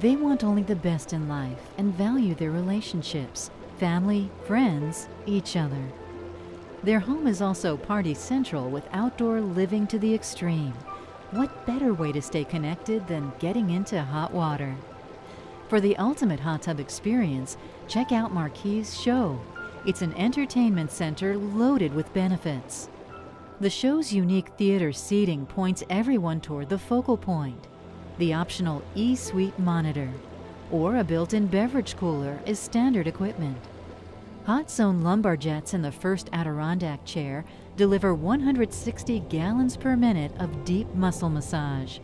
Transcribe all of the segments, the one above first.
They want only the best in life and value their relationships, family, friends, each other. Their home is also party central with outdoor living to the extreme. What better way to stay connected than getting into hot water? For the ultimate hot tub experience, check out Marquis' show. It's an entertainment center loaded with benefits. The show's unique theater seating points everyone toward the focal point. The optional E-Suite monitor or a built-in beverage cooler is standard equipment. Hot Zone lumbar jets in the first Adirondack chair deliver 160 gallons per minute of deep muscle massage.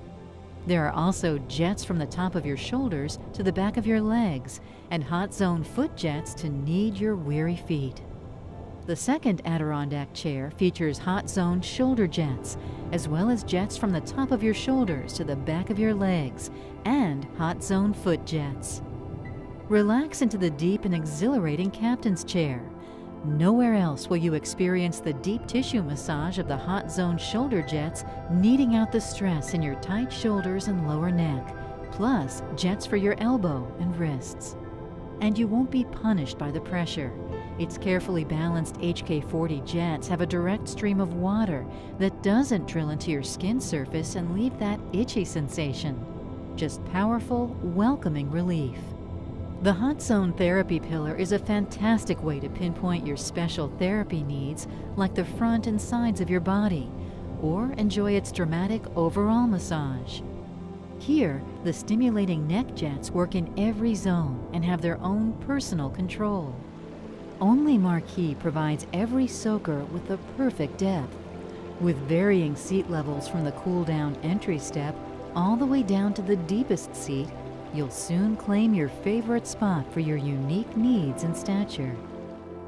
There are also jets from the top of your shoulders to the back of your legs and Hot Zone foot jets to knead your weary feet. The second Adirondack chair features Hot Zone shoulder jets, as well as jets from the top of your shoulders to the back of your legs and Hot Zone foot jets. Relax into the deep and exhilarating captain's chair. Nowhere else will you experience the deep tissue massage of the Hot Zone shoulder jets, kneading out the stress in your tight shoulders and lower neck, plus jets for your elbow and wrists. And you won't be punished by the pressure. Its carefully balanced HK40 jets have a direct stream of water that doesn't drill into your skin surface and leave that itchy sensation. Just powerful, welcoming relief. The Hot Zone Therapy Pillar is a fantastic way to pinpoint your special therapy needs, like the front and sides of your body, or enjoy its dramatic overall massage. Here, the stimulating neck jets work in every zone and have their own personal control. Only Marquis provides every soaker with the perfect depth, with varying seat levels from the cool down entry step all the way down to the deepest seat you'll soon claim your favorite spot for your unique needs and stature.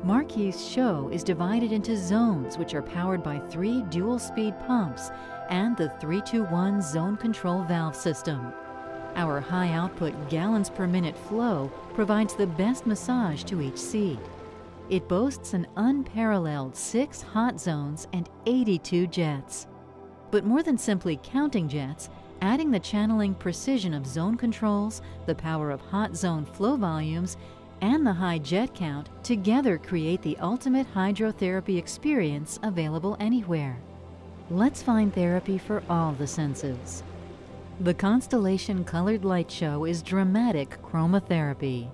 Marquis' show is divided into zones which are powered by three dual speed pumps and the 321 zone control valve system. Our high output gallons per minute flow provides the best massage to each seat. It boasts an unparalleled six hot zones and 82 jets. But more than simply counting jets, adding the channeling precision of zone controls, the power of hot zone flow volumes, and the high jet count together create the ultimate hydrotherapy experience available anywhere. Let's find therapy for all the senses. The Constellation Colored Light Show is dramatic chromotherapy.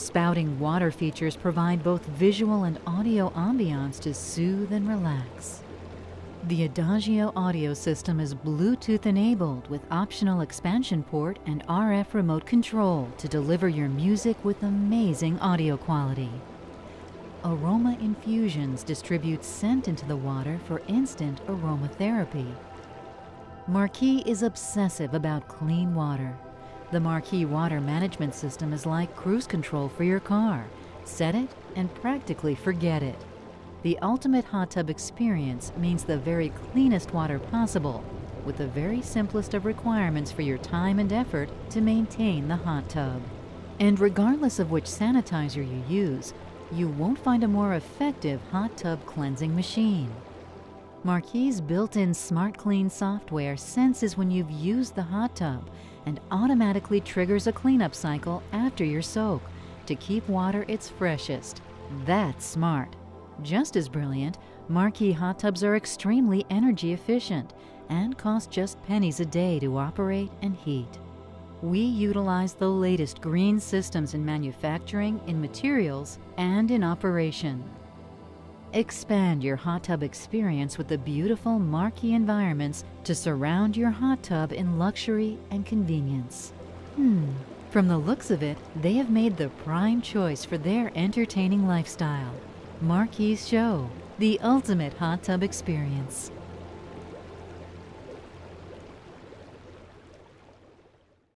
Spouting water features provide both visual and audio ambiance to soothe and relax. The Adagio audio system is Bluetooth enabled with optional expansion port and RF remote control to deliver your music with amazing audio quality. Aroma Infusions distribute scent into the water for instant aromatherapy. Marquis is obsessive about clean water. The Marquis water management system is like cruise control for your car. Set it and practically forget it. The ultimate hot tub experience means the very cleanest water possible, with the very simplest of requirements for your time and effort to maintain the hot tub. And regardless of which sanitizer you use, you won't find a more effective hot tub cleansing machine. Marquis' built-in Smart Clean software senses when you've used the hot tub and automatically triggers a cleanup cycle after your soak to keep water its freshest. That's smart. Just as brilliant, Marquis hot tubs are extremely energy efficient and cost just pennies a day to operate and heat. We utilize the latest green systems in manufacturing, in materials, and in operation. Expand your hot tub experience with the beautiful Marquis environments to surround your hot tub in luxury and convenience. Hmm, from the looks of it, they have made the prime choice for their entertaining lifestyle. Marquis Show, the ultimate hot tub experience.